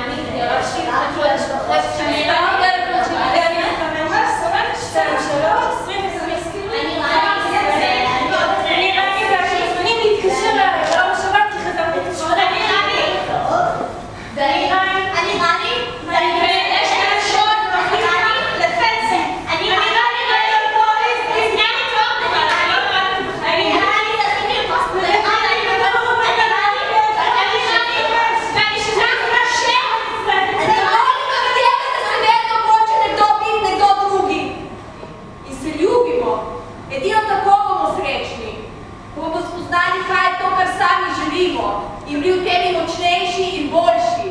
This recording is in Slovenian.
menangani segala trudimo. Edino tako bomo srečni, ko bomo spoznali, kaj je to, kar sami želimo in bili v tem močnejši in boljši.